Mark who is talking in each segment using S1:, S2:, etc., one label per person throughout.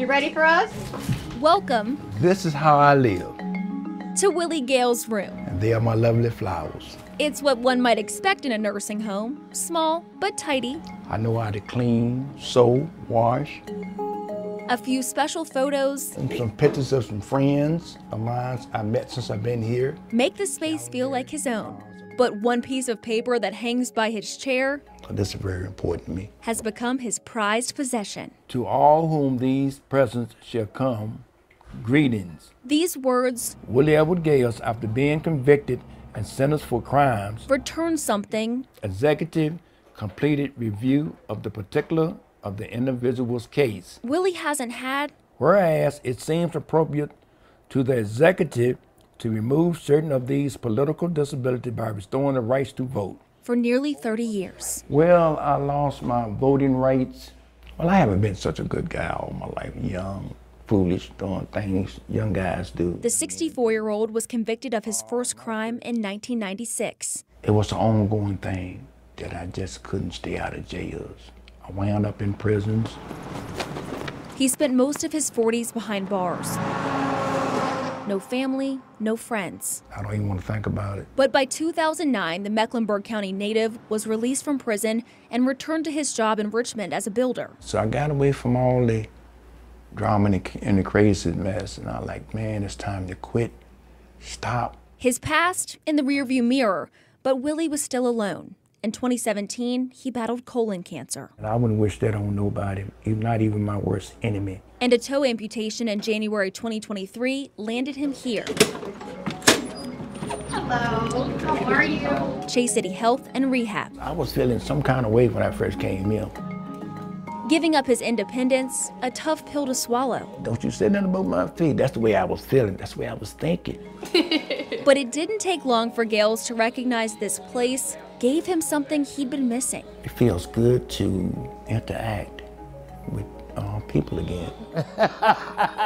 S1: You ready for us?
S2: Welcome
S3: This is how I live,
S2: to Willie Gales' room.
S3: and they are my lovely flowers.
S2: It's what one might expect in a nursing home small but tidy.
S3: I know how to clean, sew, wash,
S2: A few special photos
S3: and some pictures of some friends of mine I met since I've been here.
S2: make the space feel like his own. But one piece of paper that hangs by his chair
S3: This is very important to me.
S2: has become his prized possession.
S3: To all whom these presents shall come, greetings.
S2: These words
S3: Willie Edward Gales, after being convicted and sentenced for crimes,
S2: return something
S3: executive completed review of the particular of the individual's case.
S2: Willie hasn't had
S3: Whereas it seems appropriate to the executive to remove certain of these political disabilities by restoring the rights to vote.
S2: for nearly 30 years.
S3: Well, I lost my voting rights. Well, I haven't been such a good guy all my life. Young, foolish, doing things young guys do.
S2: The 64 year old was convicted of his first crime in 1996.
S3: It was an ongoing thing that I just couldn't stay out of jails. I wound up in prisons.
S2: He spent most of his 40s behind bars. No family, no friends.
S3: I don't even want to think about it.
S2: But by 2009, the Mecklenburg County native was released from prison and returned to his job in Richmond as a builder.
S3: So I got away from all the drama and the, and the crazy mess, and I was like, man, it's time to quit. Stop.
S2: His past in the rearview mirror, but Willie was still alone. In 2017, he battled colon cancer.
S3: And I wouldn't wish that on nobody, not even my worst enemy.
S2: And a toe amputation in January 2023 landed him here,
S1: Hello. How are you?
S2: Chase City Health and Rehab.
S3: I was feeling some kind of way when I first came here.
S2: Giving up his independence, a tough pill to swallow.
S3: Don't you say nothing about my feet. That's the way I was feeling. That's the way I was thinking.
S2: But it didn't take long for Gales to recognize this place gave him something he'd been missing.
S3: It feels good to interact with uh, people again.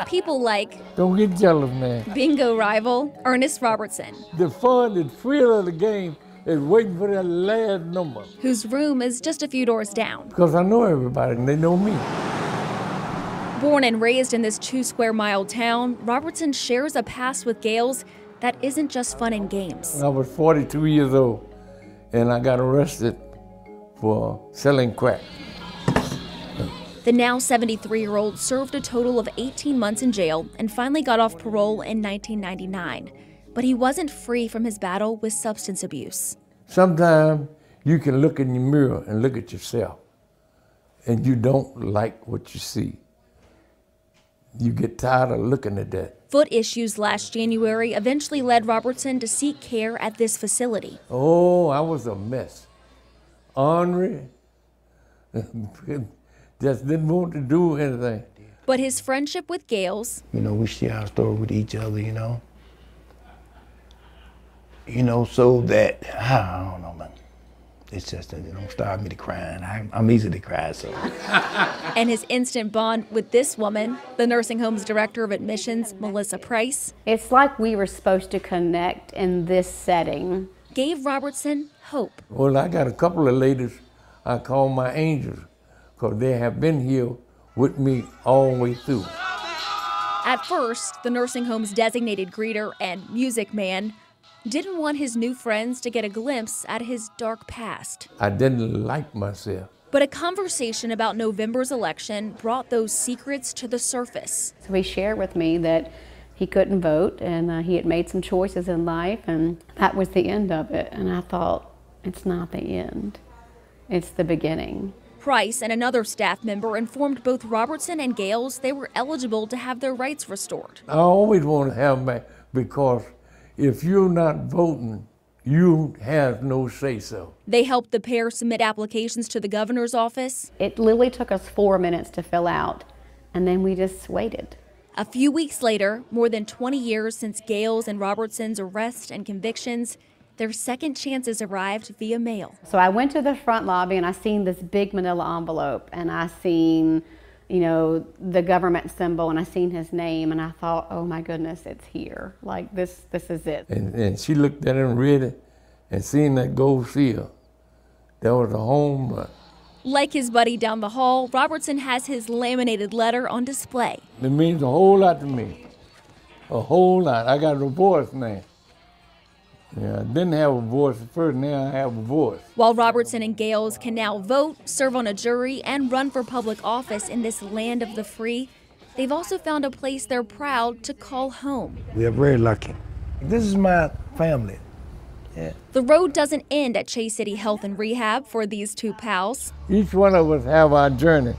S2: People like
S4: Don't get jealous, man.
S2: bingo rival Ernest Robertson,
S4: The fun and thrill of the game is waiting for that last number.
S2: whose room is just a few doors down.
S4: Because I know everybody and they know me.
S2: Born and raised in this two square mile town, Robertson shares a past with Gales that isn't just fun and games.
S4: I was 42 years old and I got arrested for selling crack.
S2: The now 73 year old served a total of 18 months in jail and finally got off parole in 1999. But he wasn't free from his battle with substance abuse.
S4: Sometimes you can look in the mirror and look at yourself and you don't like what you see. You get tired of looking at that.
S2: Foot issues last January eventually led Robertson to seek care at this facility.
S4: Oh, I was a mess. Ornery. Just didn't want to do anything.
S2: But his friendship with Gales
S3: You know, we share our story with each other, you know. You know, so that, I don't know, man. It's just that it don't stop me to crying. I, I'm easy to cry, so.
S2: and his instant bond with this woman, the nursing home's director of admissions, Melissa Price,
S1: It's like we were supposed to connect in this setting.
S2: gave Robertson hope.
S4: Well, I got a couple of ladies I call my angels because they have been here with me all the way through.
S2: At first, the nursing home's designated greeter and music man didn't want his new friends to get a glimpse at his dark past.
S4: I didn't like myself.
S2: But a conversation about November's election brought those secrets to the surface.
S1: So he shared with me that he couldn't vote and uh, he had made some choices in life, and that was the end of it. And I thought, it's not the end, it's the beginning.
S2: Price and another staff member informed both Robertson and Gales they were eligible to have their rights restored.
S4: I always want to have my, because if you're not voting, you have no say so.
S2: They helped the pair submit applications to the governor's office.
S1: It literally took us four minutes to fill out, and then we just waited.
S2: A few weeks later, more than 20 years since Gales and Robertson's arrest and convictions, their second chances arrived via mail.
S1: So I went to the front lobby and I seen this big manila envelope and I seen, you know, the government symbol and I seen his name and I thought, oh my goodness, it's here. Like this, this is it.
S4: And, and she looked at it and read it and seen that gold seal. That was a home run.
S2: Like his buddy down the hall, Robertson has his laminated letter on display.
S4: It means a whole lot to me. A whole lot. I got a voice now. Yeah, I didn't have a voice at first, now I have a voice.
S2: While Robertson and Gales can now vote, serve on a jury, and run for public office in this land of the free, they've also found a place they're proud to call home.
S3: We are very lucky. This is my family. Yeah.
S2: The road doesn't end at Chase City Health and Rehab for these two pals.
S4: Each one of us have our journey,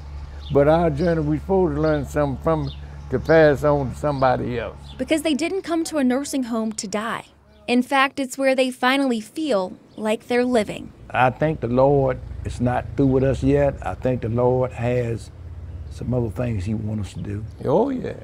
S4: but our journey we're supposed to learn something from it to pass on to somebody else.
S2: because they didn't come to a nursing home to die. In fact, it's where they finally feel like they're living.
S3: I think the Lord is not through with us yet. I think the Lord has some other things He wants us to do.
S4: Oh yeah.